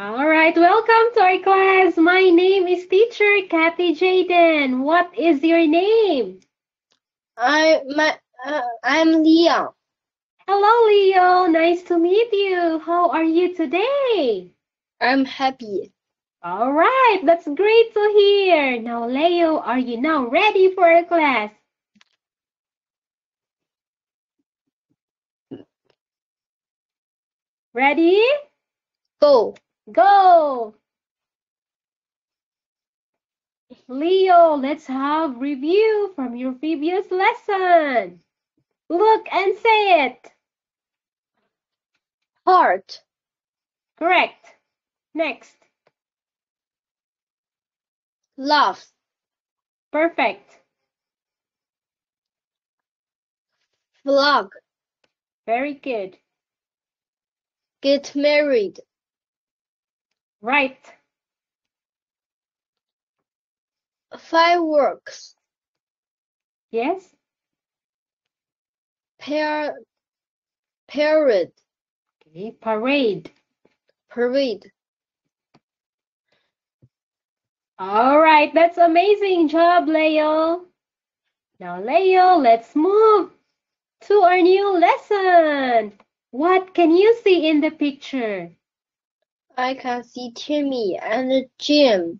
All right, welcome to our class. My name is teacher Cathy Jaden. What is your name? I my uh, I'm Leo. Hello, Leo. Nice to meet you. How are you today? I'm happy. All right, that's great to hear. Now, Leo, are you now ready for our class? Ready? Go. Go! Leo, let's have review from your previous lesson. Look and say it. Heart. Correct. Next. Love. Perfect. Vlog. Very good. Get married. Right. Fireworks. Yes. Pair. Parade. Okay. Parade. Parade. All right. That's amazing job, Leo. Now, Leo, let's move to our new lesson. What can you see in the picture? I can see Timmy and Jim.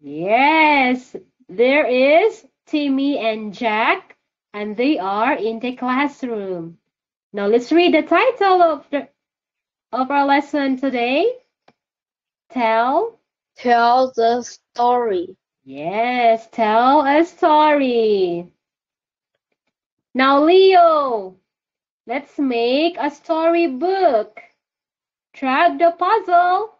Yes, there is Timmy and Jack, and they are in the classroom. Now let's read the title of the of our lesson today. Tell. Tell the story. Yes, tell a story. Now, Leo, let's make a storybook. Track the puzzle.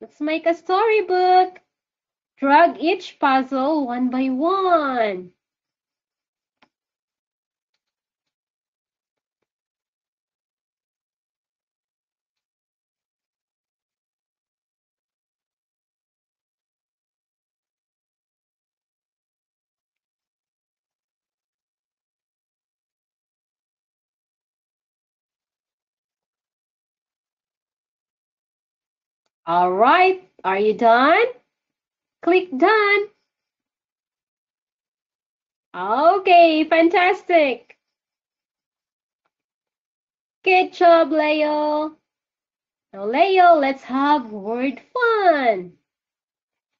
Let's make a storybook. Drag each puzzle one by one. All right, are you done? Click done. Okay, fantastic. Good job, Leo. Now, Leo, let's have word fun.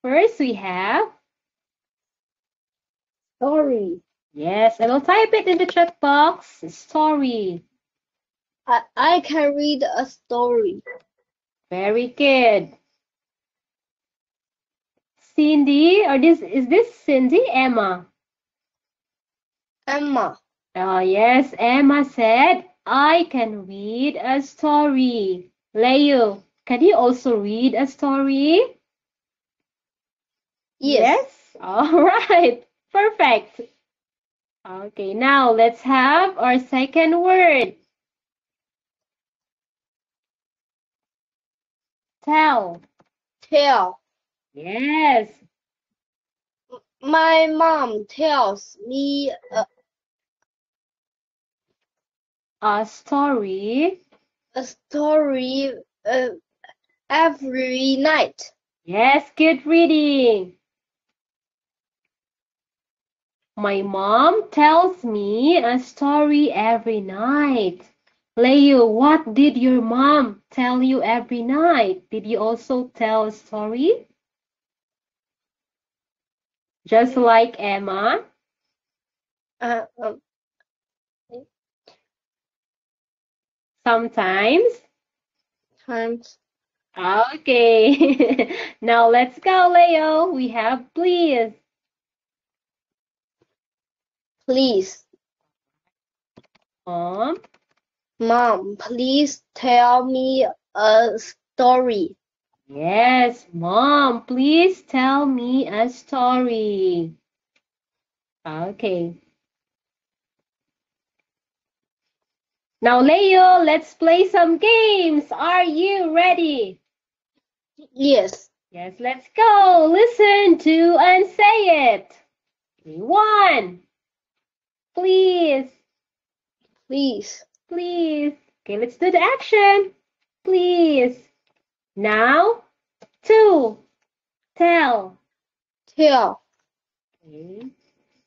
First, we have Story. Yes, I will type it in the chat box. Story. I, I can read a story. Very good. Cindy, or this is this Cindy? Emma. Emma. Oh, yes, Emma said, I can read a story. Leo, can you also read a story? Yes. All right. Perfect. Okay, now let's have our second word. Tell. Tell. Yes. My mom tells me a, A story. a story uh, every night. Yes, good reading. My mom tells me a story every night. Leo, what did your mom tell you every night? Did you also tell a story? Just like Emma? Uh, um, Sometimes? times. Okay. Now let's go, Leo. We have please. Please, Mom. Mom, please tell me a story. Yes, Mom, please tell me a story. Okay. Now, Leo, let's play some games. Are you ready? Yes. Yes, let's go. Listen to and say it. One. Please, Please. Please. Okay, let's do the action. please. Now, two, tell. Tell. Okay.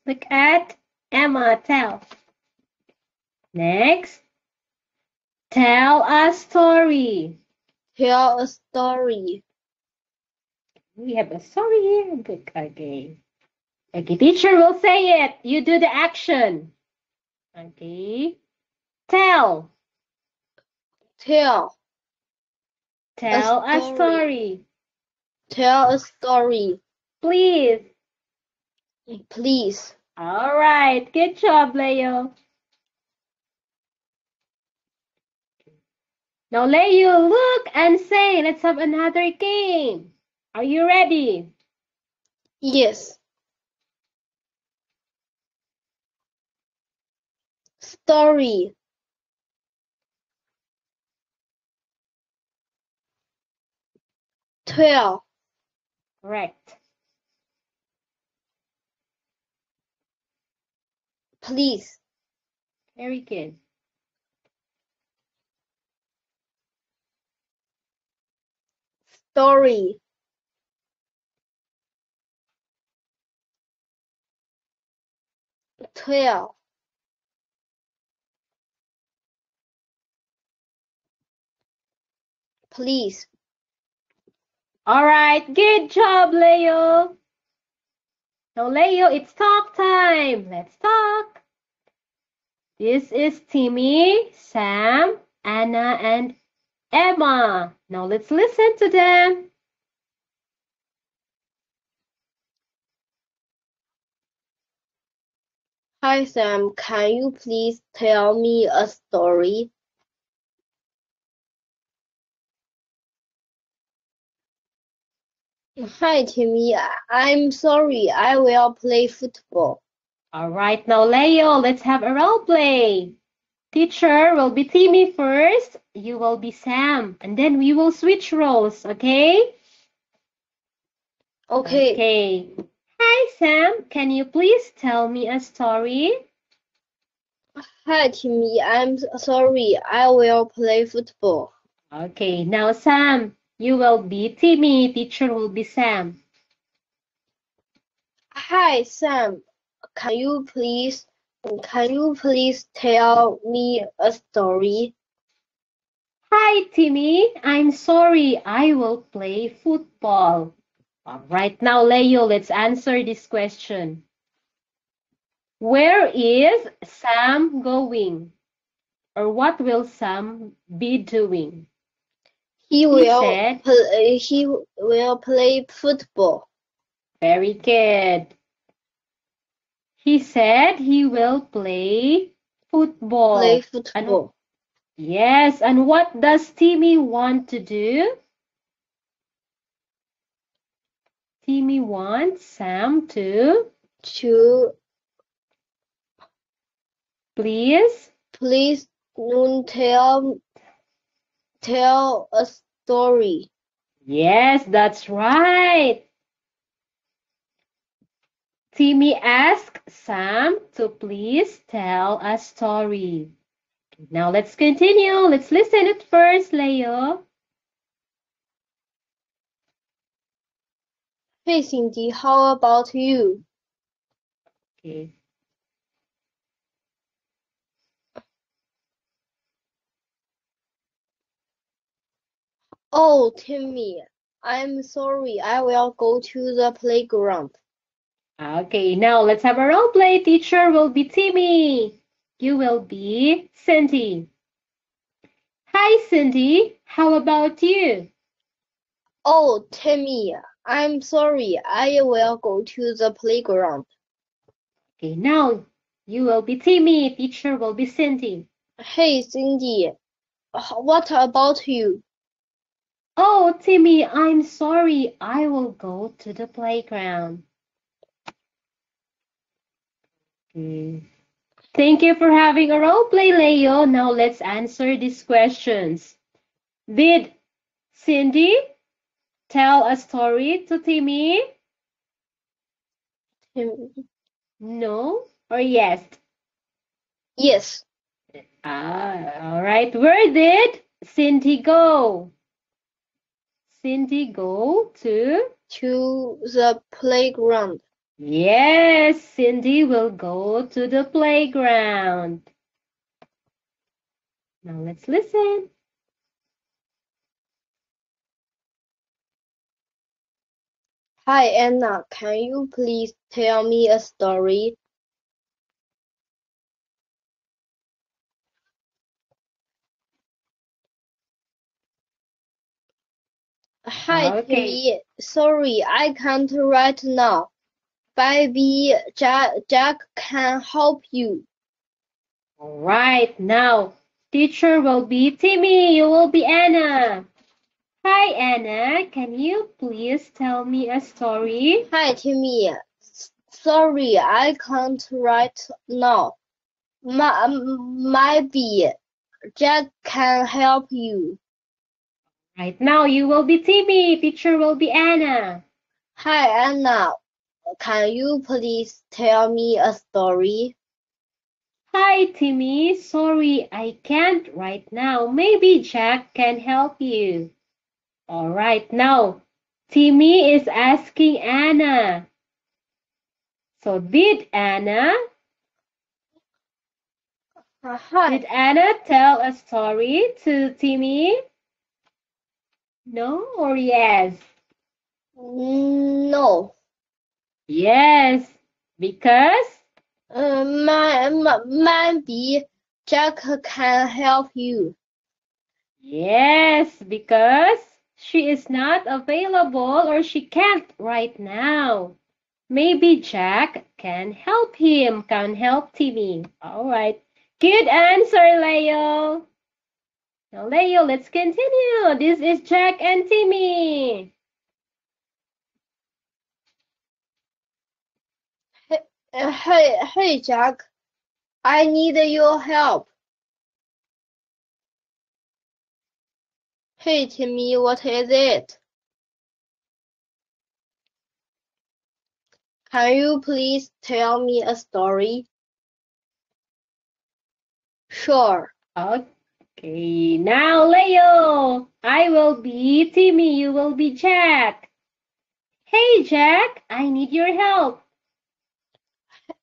Look at Emma, tell. Next, tell a story. Tell a story. We have a story here. Good. Okay. Okay, teacher will say it. You do the action. Okay. Tell. Tell. Tell a story. story. Tell a story. Please. Please. All right. Good job, Leo. Now, Leo, look and say, let's have another game. Are you ready? Yes. Story. Twelve. Correct. Please. Very good. Story. Twelve. Please. All right. Good job, Leo. Now, Leo, it's talk time. Let's talk. This is Timmy, Sam, Anna, and Emma. Now, let's listen to them. Hi Sam, can you please tell me a story? Hi Timmy, I'm sorry, I will play football. All right, now, Leo, let's have a role play. Teacher will be Timmy first. You will be Sam, and then we will switch roles, okay? Okay, Okay. Hi, Sam. Can you please tell me a story? hi Timmy, I'm sorry, I will play football. Okay, now, Sam, you will be Timmy. Teacher will be Sam. Hi Sam, can you please can you please tell me a story? Hi, Timmy. I'm sorry. I will play football. All right, now, Leo, let's answer this question. Where is Sam going? Or what will Sam be doing? He will said- play, he will play football. Very good. He said he will play football. Play football. Yes, and what does Timmy want to do? Timmy wants Sam to To please. please don't tell tell a story. Yes, that's right. Timmy asked Sam to please tell a story. Now let's continue. Let's listen it first, Leo. Hey Cindy, how about you? Okay. Oh, Timmy, I'm sorry. I will go to the playground. Okay, now let's have a role play. Teacher will be Timmy. You will be Cindy. Hi, Cindy. How about you? Oh, Timmy, I'm sorry. I will go to the playground. Okay, now you will be Timmy. Teacher will be Cindy. Hey Cindy, what about you? Oh, Timmy, I'm sorry. I will go to the playground. Okay. Thank you for having a role play, Leo. Now let's answer these questions. Did Cindy tell a story to Timmy? Timmy. No or yes? Yes, Ah, all right. Where did Cindy go? Cindy go to? To the playground. Yes, Cindy will go to the playground. Now let's listen. Hi Anna, can you please tell me a story? Hi ah, Okay. Timmy, sorry, I can't right now. Baby Jack, Jack can help you. All right, now teacher will be Timmy, you will be Anna. Hi Anna, can you please tell me a story? Hi Timmy, sorry, I can't right now. Ma maybe Jack can help you. Right now you will be Timmy, teacher will be Anna. Hi Anna, can you please tell me a story? Hi Timmy, sorry I can't right now. Maybe Jack can help you. All right, now Timmy is asking Anna. So did Anna, Uh, did Anna tell a story to Timmy? No or yes? No. Yes, because Uh, my, my, maybe Jack can help you. yes, because she is not available or she can't right now. Maybe Jack can help him, can help Timmy. All right. Good answer, Leo. Leo, let's continue. This is Jack and Timmy. Hey, hey Jack, I need your help. Hey Timmy, what is it? Can you please tell me a story? Sure. Okay, now Leo, I will be Timmy, you will be Jack. Hey Jack, I need your help.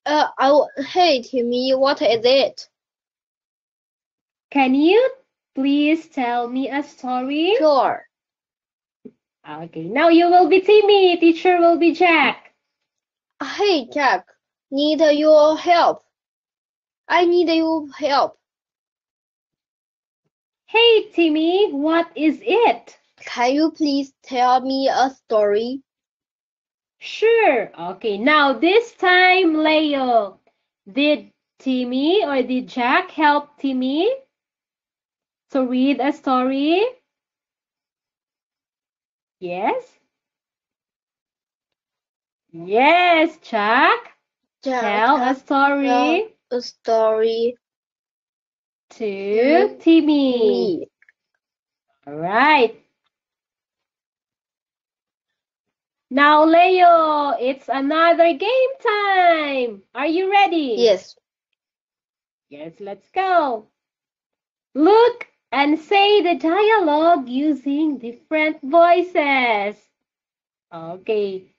Uh, I, w- hey Timmy, what is it? Can you please tell me a story? Sure. Okay, now you will be Timmy, teacher will be Jack. Hey Jack, need your help. I need your help. Hey Timmy, what is it? Can you please tell me a story? Sure. Okay, now this time, Leo, did Timmy or did Jack help Timmy to read a story? Yes? Yes, Jack, Jack, tell a story a story to Timmy. All right. Now, Leo, it's another game time. Are you ready? Yes. Yes, let's go. Look and say the dialogue using different voices. Okay.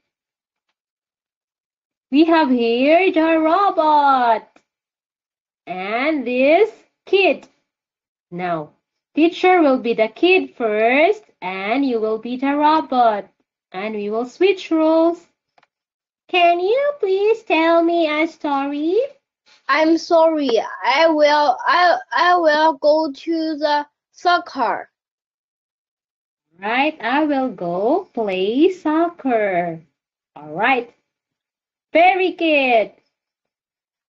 We have here the robot and this kid. Now, teacher will be the kid first and you will be the robot and we will switch roles. Can you please tell me a story? I'm sorry. I will I I will go to the soccer. Right, I will go play soccer. All right. Very good.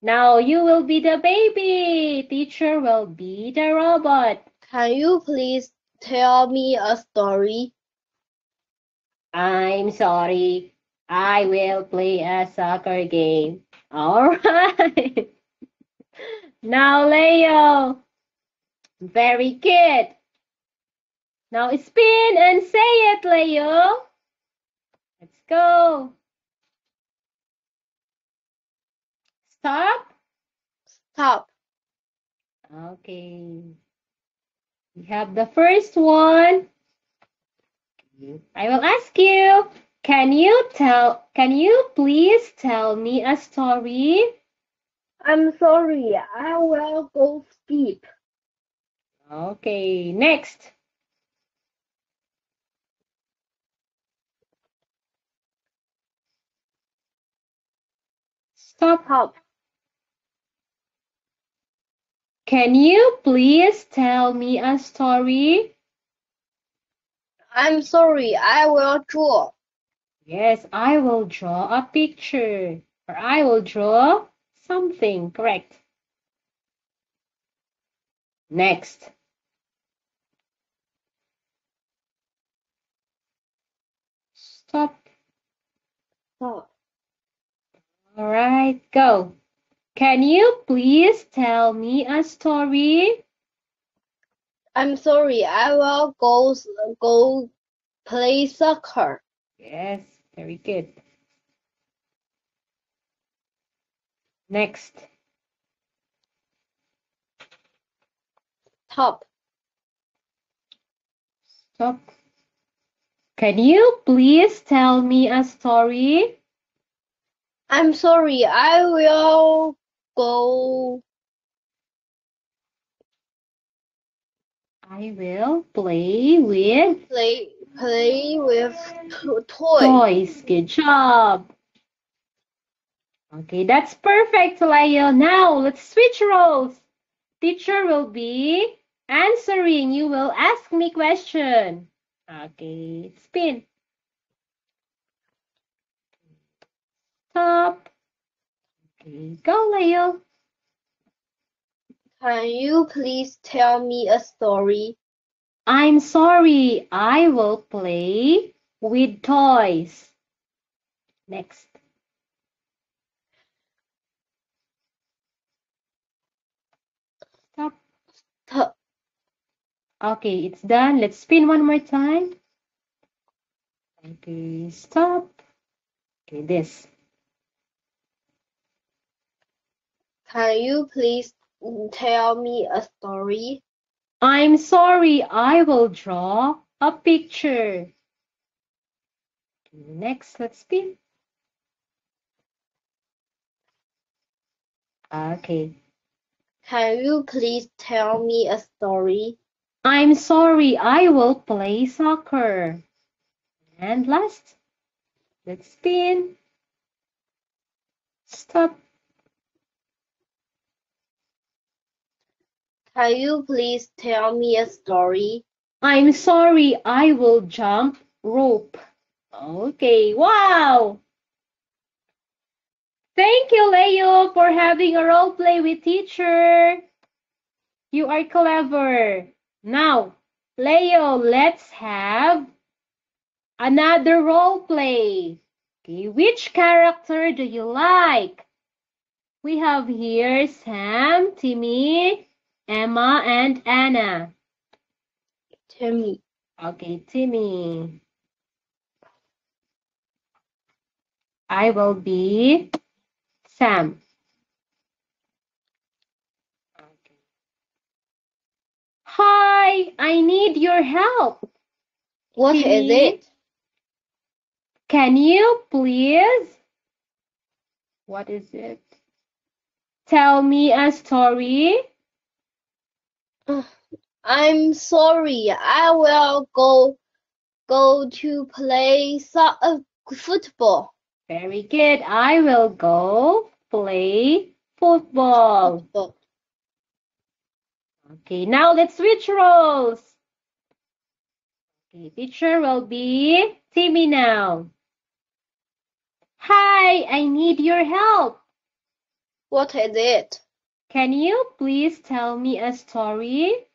Now you will be the baby. Teacher will be the robot. Can you please tell me a story? I'm sorry. I will play a soccer game. All right. Now, Leo. Very good. Now spin and say it, Leo. Let's go. Stop. Stop. Okay. We have the first one. I will ask you, can you tell, can you please tell me a story? I'm sorry, I will go sleep. Okay, next. Stop. Stop. Can you please tell me a story? I'm sorry, I will draw. Yes, I will draw a picture. Or I will draw something. Correct. Next. Stop. Stop. All right, go. Can you please tell me a story? I'm sorry, I will go go play soccer. Yes, very good. Next. Stop. Stop. Can you please tell me a story? I'm sorry, I will go I will play with play play with to- toys. toys. Good job. Okay, that's perfect, Leo. Now let's switch roles. Teacher will be answering. You will ask me question. Okay, spin. Stop. Okay, go, Leo. Can you please tell me a story? I'm sorry. I will play with toys. Next. Stop. Stop. Okay, it's done. Let's spin one more time. Okay, stop. Okay, this. Can you please mm, tell me a story? I'm sorry. I will draw a picture. Next, let's spin. Okay. Can you please tell me a story? I'm sorry. I will play soccer. And last, let's spin. Stop. Can you please tell me a story? I'm sorry, I will jump rope. Okay, wow! Thank you, Leo, for having a role play with teacher. You are clever. Now, Leo, let's have another role play. Okay, which character do you like? We have here Sam, Timmy, Emma, and Anna. Timmy. Okay, Timmy. I will be Sam. Okay. Hi, I need your help. What is Timmy? it? Can you please? What is it? Tell me a story. I'm sorry. I will go go to play so uh, football. Very good. I will go play football. Football. Okay, now let's switch roles. Okay, teacher will be Timmy now. Hi, I need your help. What is it? Can you please tell me a story?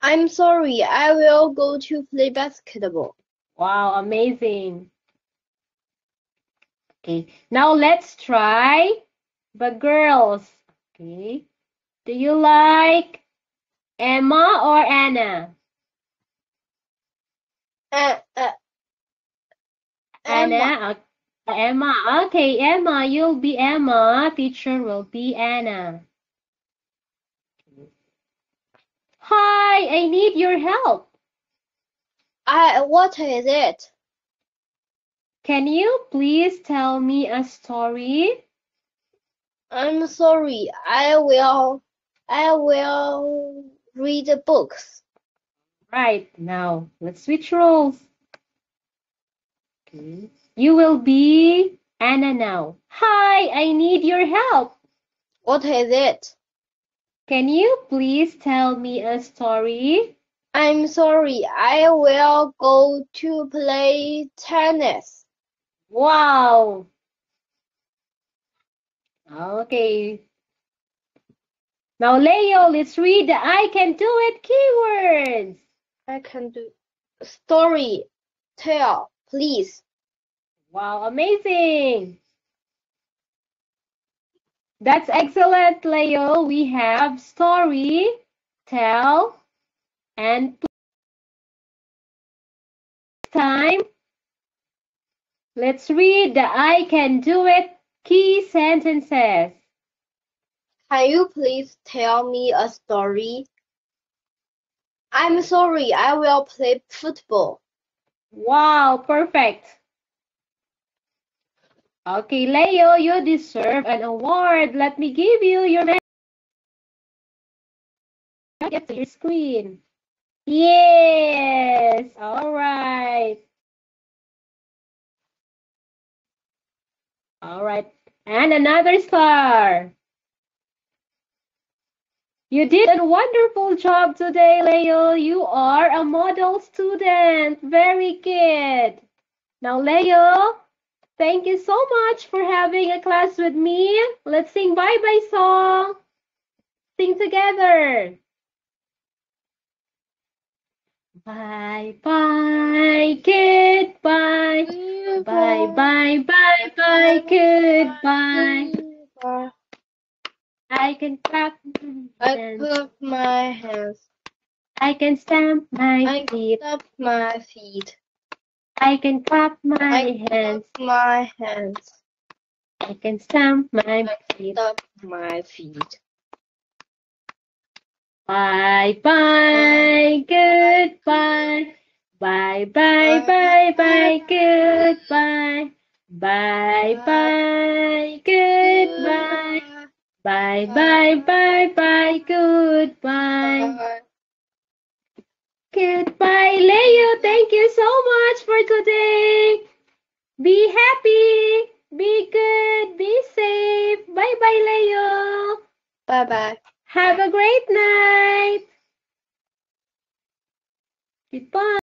I'm sorry. I will go to play basketball. Wow, amazing. Okay, now let's try the girls. Okay, do you like Emma or Anna? Uh, uh, Emma. Anna. uh, Emma. Okay, Emma, you'll be Emma. Teacher will be Anna. Hi, I need your help. I what is it? Can you please tell me a story? I'm sorry. I will I will read the books. Right, now let's switch roles. Okay. You will be Anna now. Hi, I need your help. What is it? Can you please tell me a story? I'm sorry. I will go to play tennis. Wow. Okay. Now, Leo, let's read the I can do it keywords. I can do story. Tell, please. Wow, amazing. That's excellent, Leo. We have story, tell, and time. Let's read the I can do it key sentences. Can you please tell me a story? I'm sorry. I will play football. Wow, perfect. Okay, Leo, you deserve an award. Let me give you your. Get to your screen. Yes, all right. All right, and another star. You did a wonderful job today, Leo. You are a model student. Very good. Now, Leo, thank you so much for having a class with me. Let's sing bye-bye song. Sing together. Bye bye, goodbye. Bye bye bye bye, goodbye. I can clap my I hands. clap my hands. I can stamp my I feet. clap my feet. I can clap my I hands. clap my hands. I can stamp my I feet. clap my feet. Bye bye, goodbye. Bye bye bye bye, goodbye. Bye bye, goodbye. Bye bye bye bye, goodbye. Bye. Goodbye, Leo. Thank you so much for today. Be happy, be good, be safe. Bye bye, Leo. Bye bye. Have a great night. Goodbye.